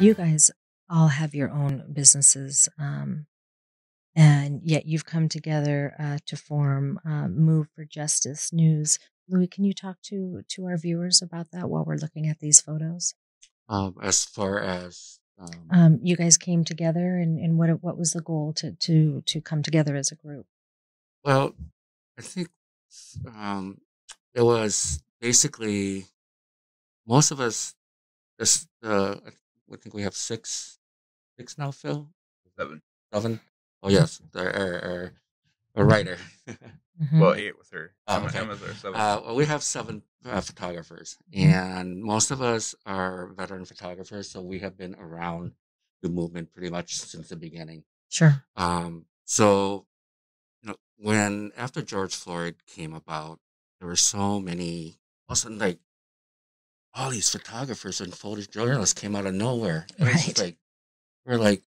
You guys all have your own businesses, um, and yet you've come together uh, to form uh, Move for Justice News. Louis, can you talk to to our viewers about that while we're looking at these photos? Um, as far as um, Um, you guys came together, and, and what what was the goal to to to come together as a group? well, I think um, it was basically most of us. This uh, I think we have six, six now, Phil. Seven. Seven. Oh yes, our, our, our, our writer. Mhm. Well, eight with her. Oh, Emma, okay. Emma's our seventh. Uh, well, we have seven uh, photographers, and most of us are veteran photographers, so we have been around the movement pretty much since the beginning. Sure. Um, so, you know, when after George Floyd came about, there were so many, all of a sudden, like all these photographers and photojournalists came out of nowhere. And it's Right. like, we're like,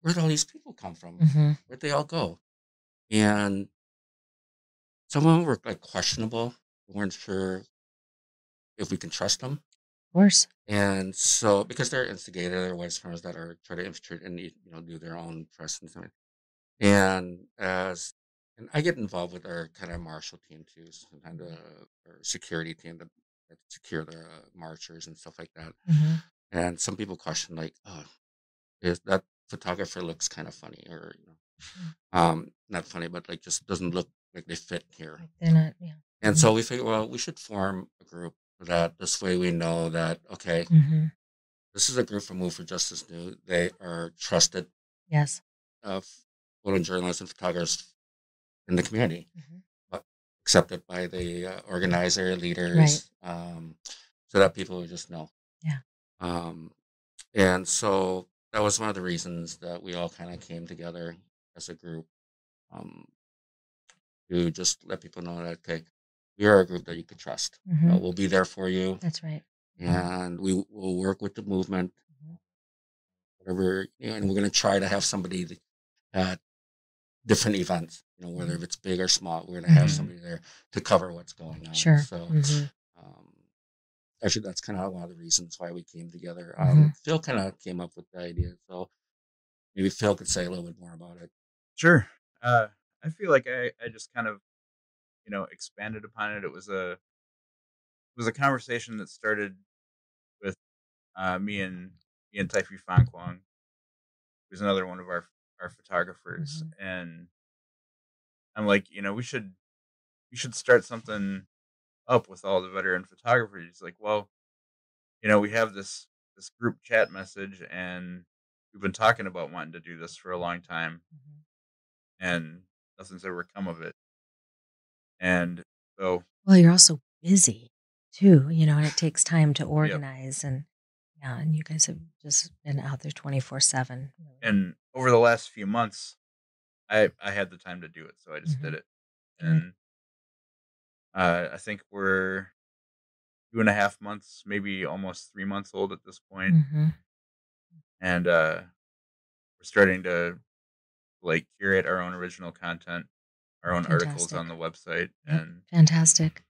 where'd all these people come from? hmm Where'd they all go? And some of them were like questionable. We weren't sure if we can trust them. Of course. And so, because they're instigated, they're white supremacists that are trying to infiltrate and you know do their own press and something. And as and I get involved with our kind of marshal team too, sometimes uh, our security team that secure the uh, marchers and stuff like that. hmm And some people question like, oh, is that photographer looks kind of funny, or you know, um, not funny, but like just doesn't look like they fit here. Like they're not. Yeah. And so we figured, well, we should form a group that this way we know that okay, hmm this is a group from Move for Justice New. They are trusted Yes. uh, photojournalists and photographers in the community, hmm uh, accepted by the uh, organizer leaders, um, so that people would just know. Yeah. Um, and so that was one of the reasons that we all kind of came together as a group um, to just let people know that okay, we are a group that you can trust. hmm Uh, we'll be there for you, That's right. and we will work with the movement Mhm. whatever, you know, and we're going to try to have somebody th- at different events, you know, whether if it's big or small, we're going to have Mhm. somebody there to cover what's going on. Sure. So, hmm um, actually, that's kind of one of the reasons why we came together. Mhm. Um, Phil kind of came up with the idea, so maybe Phil could say a little bit more about it. Sure. Uh, I feel like I, I just kind of, you know, expanded upon it. It was a it was a conversation that started with uh, me and me and Taifi Fankwang, who's another one of our our photographers, Mhm. and I'm like, you know, we should we should start something up with all the veteran photographers. He's like, well, you know, we have this this group chat message, and we've been talking about wanting to do this for a long time, hmm and nothing's ever come of it. And so, Well, you're also busy too, you know, and it takes time to organize and yeah, and you guys have just been out there 24/7. and over the last few months, I I had the time to do it, so I just Mhm. did it. And uh, I think we're two and a half months, maybe almost three months old at this point, hmm and uh, we're starting to like curate our own original content, our own articles on the website, and Fantastic.